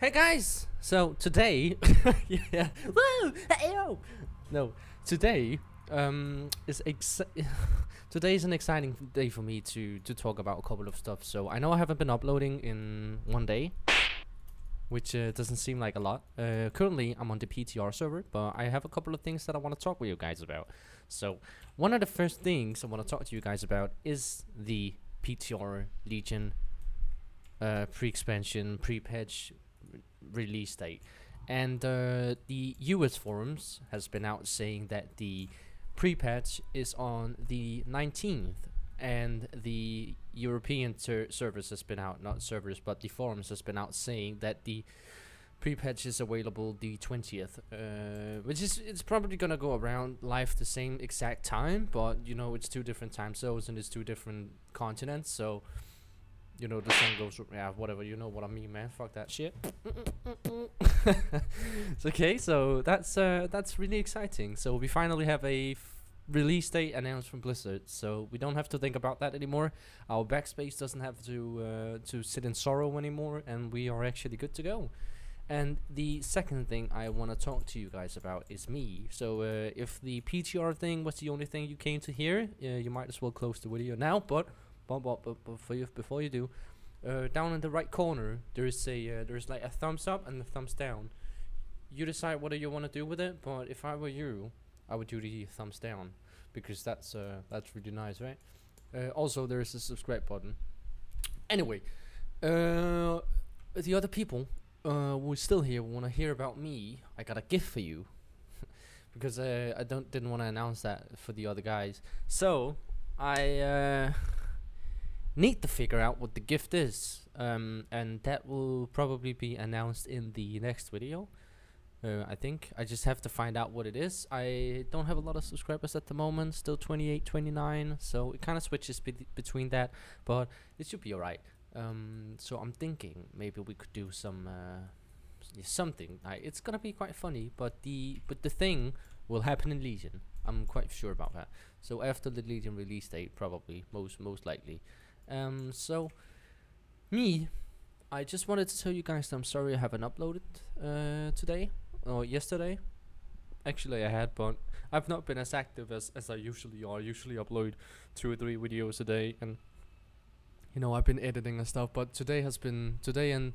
Hey guys! So today, yeah, woo! No, today um is today is an exciting day for me to to talk about a couple of stuff. So I know I haven't been uploading in one day, which uh, doesn't seem like a lot. Uh, currently, I'm on the PTR server, but I have a couple of things that I want to talk with you guys about. So one of the first things I want to talk to you guys about is the PTR Legion uh, pre-expansion, pre-patch release date. And uh, the US forums has been out saying that the pre-patch is on the 19th, and the European ser- servers has been out, not servers, but the forums has been out saying that the pre-patch is available the 20th, uh, which is it's probably gonna go around live the same exact time, but you know it's two different time zones and it's two different continents, so you know the sun goes yeah whatever you know what I mean man. Fuck that shit. It's okay so that's uh that's really exciting. So we finally have a release date announced from Blizzard. So we don't have to think about that anymore. Our backspace doesn't have to uh, to sit in sorrow anymore and we are actually good to go. And the second thing I want to talk to you guys about is me. So uh, if the PTR thing was the only thing you came to hear, you might as well close the video now. But but but, but before you before you do, uh, down in the right corner there is a uh, there's like a thumbs up and a thumbs down. You decide whether you want to do with it. But if I were you, I would do the thumbs down because that's uh, that's really nice, right? Uh, also, there is a subscribe button. Anyway, uh, the other people uh, are still here want to hear about me, I got a gift for you. because uh, I don't didn't want to announce that for the other guys. So I uh, need to figure out what the gift is, um, and that will probably be announced in the next video. Uh, I think I just have to find out what it is. I don't have a lot of subscribers at the moment, still 28, 29, so it kind of switches be- between that, but it should be alright. Um, so I'm thinking maybe we could do some uh, something. Like, it's gonna be quite funny, but the but the thing will happen in Legion. I'm quite sure about that. So after the Legion release date, probably most most likely. Um, so me, I just wanted to tell you guys that I'm sorry I haven't uploaded uh, today or yesterday. Actually, I had, but I've not been as active as as I usually are. I usually upload two or three videos a day, and you know I've been editing and stuff. But today has been today and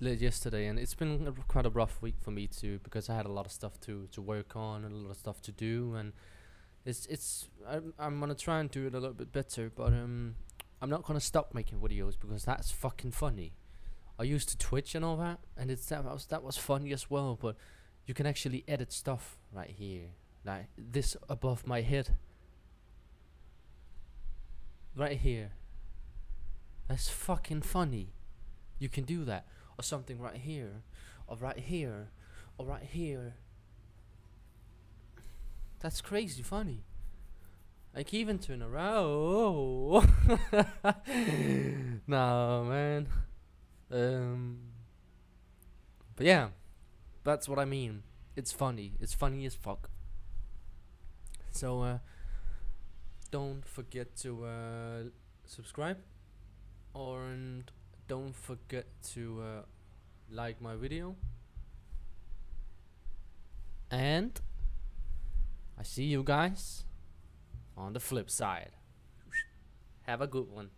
late yesterday, and it's been quite a rough week for me too because I had a lot of stuff to to work on and a lot of stuff to do, and it's it's I'm I'm gonna try and do it a little bit better, but um I'm not gonna stop making videos because that's fucking funny. I used to Twitch and all that, and it's that was that was funny as well. But you can actually edit stuff right here, like this above my head, right here. That's fucking funny. You can do that, or something right here, or right here, or right here. That's crazy funny. Like even turn around. no man. Um. But yeah, that's what I mean. It's funny. It's funny as fuck. So uh, don't forget to uh, subscribe, or and don't forget to uh, like my video. And I see you guys on the flip side. Have a good one.